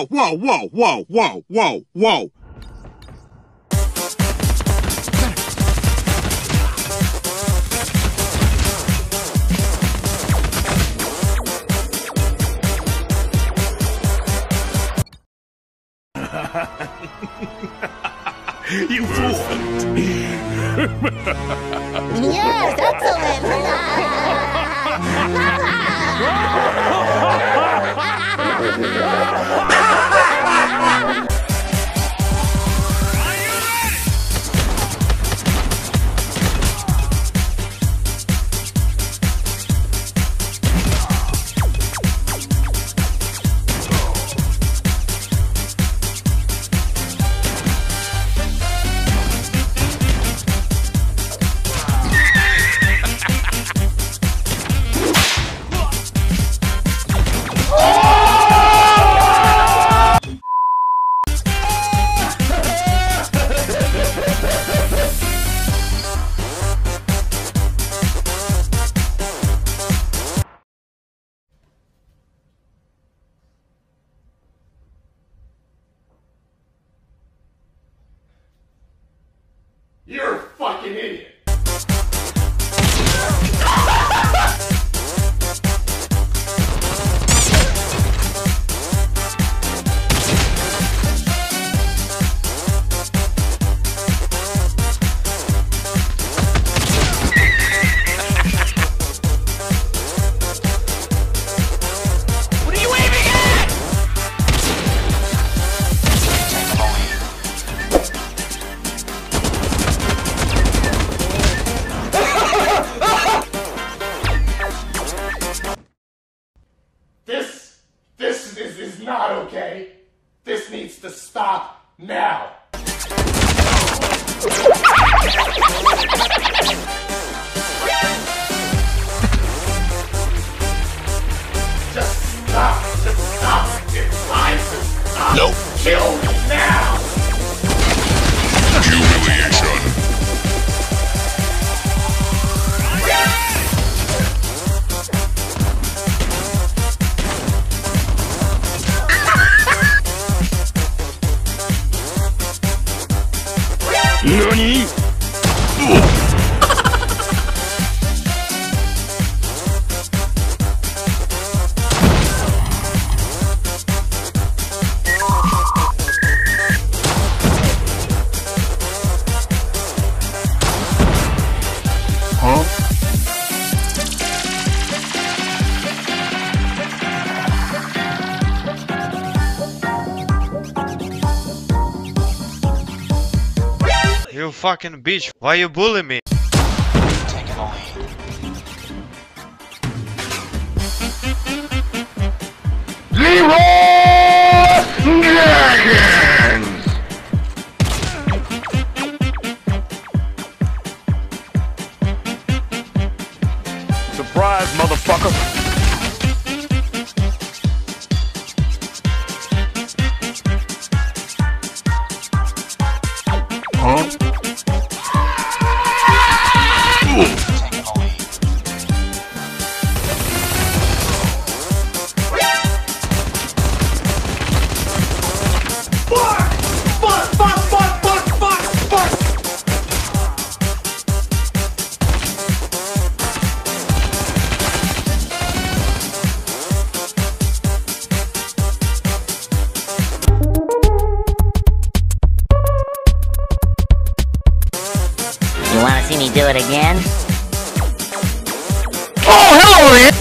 Whoa, whoa, whoa, whoa, whoa, whoa, whoa. you fool! yes, excellent! This, this is, is not okay. This needs to stop now. mim! Uh! Fucking bitch, why you bully me? Surprise, motherfucker. Do it again? Oh, hello there!